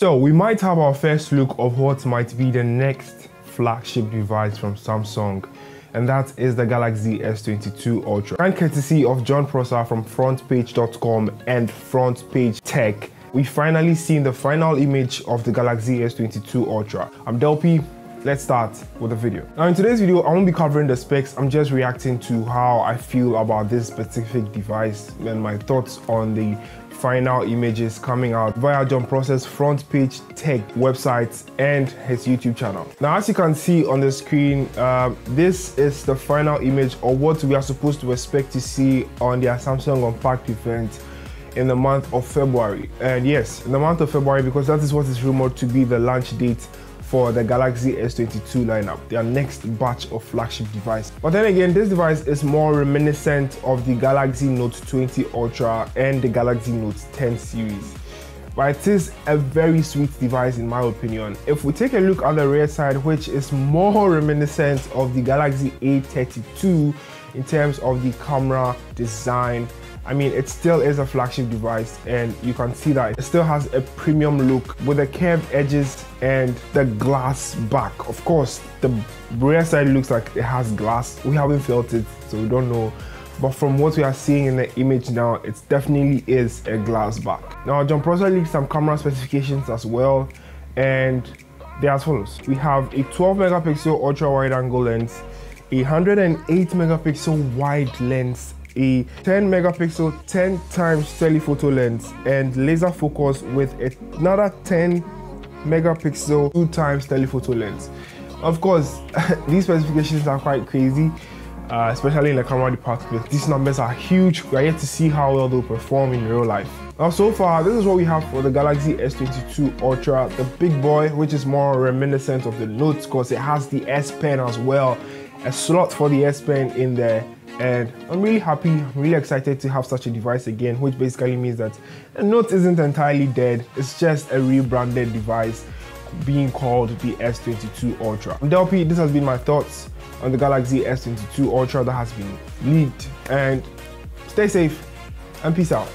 So we might have our first look of what might be the next flagship device from Samsung and that is the Galaxy S22 Ultra. And courtesy of Jon Prosser from frontpage.com and Frontpage Tech, we finally seen the final image of the Galaxy S22 Ultra. I'm Delpy, let's start with the video. Now in today's video, I won't be covering the specs, I'm just reacting to how I feel about this specific device and my thoughts on the final images coming out via Jon Prosser's front page tech websites and his YouTube channel. Now, as you can see on the screen, uh, this is the final image of what we are supposed to expect to see on their Samsung Unpacked event in the month of February. And yes, in the month of February, because that is what is rumored to be the launch date for the Galaxy S22 lineup, their next batch of flagship device. But then again, this device is more reminiscent of the Galaxy Note 20 Ultra and the Galaxy Note 10 series. But it is a very sweet device in my opinion. If we take a look at the rear side, which is more reminiscent of the Galaxy A32 in terms of the camera design I mean, it still is a flagship device and you can see that it still has a premium look with the curved edges and the glass back. Of course, the rear side looks like it has glass. We haven't felt it, so we don't know. But from what we are seeing in the image now, it definitely is a glass back. Now, Jon Prosser leaked some camera specifications as well, and they're as follows. We have a 12 megapixel ultra wide angle lens, a 108 megapixel wide lens a 10 megapixel 10 times telephoto lens and laser focus with another 10 megapixel 2 times telephoto lens. Of course, these specifications are quite crazy, uh, especially in the camera department. These numbers are huge. We are yet to see how well they'll perform in real life. Now, so far, this is what we have for the Galaxy S22 Ultra, the big boy, which is more reminiscent of the Note because it has the S Pen as well, a slot for the S Pen in there and I'm really happy, really excited to have such a device again, which basically means that the Note isn't entirely dead, it's just a rebranded device being called the S22 Ultra. I'm Delpy, this has been my thoughts on the Galaxy S22 Ultra that has been leaked and stay safe and peace out.